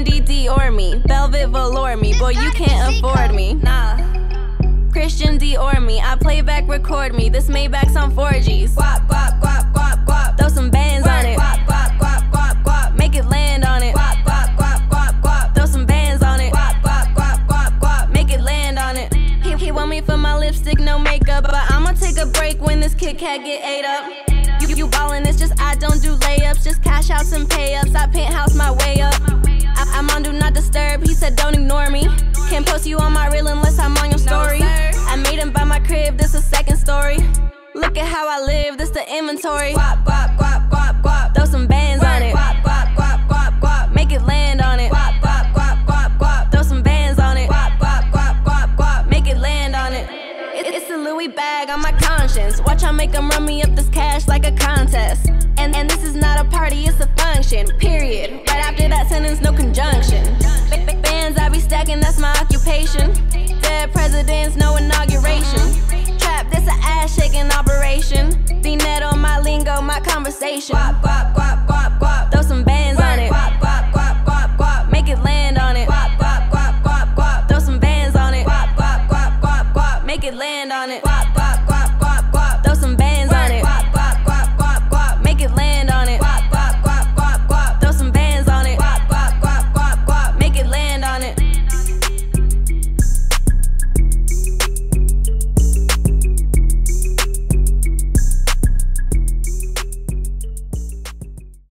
Fendi Dior me, Velvet velour me, boy you can't afford me. Nah. Christian Dior me, I playback record me. This Maybach's on 4Gs. Guap, guap, guap, guap, guap. Throw some bands on it. Guap, guap, guap, guap, guap. Make it land on it. Guap, guap, guap, guap, guap. Throw some bands on it. Guap, guap, guap, guap, guap. Make it land on it. He, he want me for my lipstick, no makeup. But I'ma take a break when this Kit Kat get ate up. You, you ballin', it's just I don't do layups. Just cash outs and disturb. He said don't ignore me. Can't post you on my reel unless I'm on your story. I made him buy my crib, this a second story. Look at how I live, this the inventory. Guap, guap, guap, guap, guap. Throw some bands on it. Guap, guap, guap, guap, guap. Make it land on it. Guap, guap, guap, guap, guap. Throw some bands on it. Guap, guap, guap, guap, guap. Make it land on it. It- It's a Louis bag on my conscience. Watch I make them run me up this cash like a contest. And and this is not a my conversation. Guap, guap, guap, guap, guap. Throw some bands on it. Guap, guap, guap, guap, guap. Make it land on it. Guap, guap, guap, guap, guap. Throw some bands on it. Guap, guap, guap, guap, guap. Make it land on it. Guap, guap,